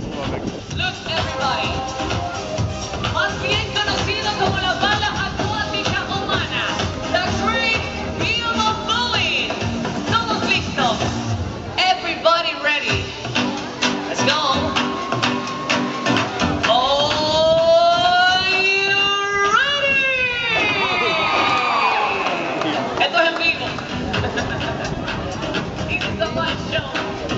Look, everybody. Más bien conocido como la bala acuática humana. The Great Bill of Bullying. Todos listos. Everybody ready. Let's go. Are you ready? Esto es en vivo. It's the live show.